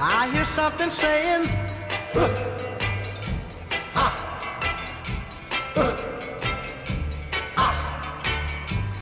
I hear something saying,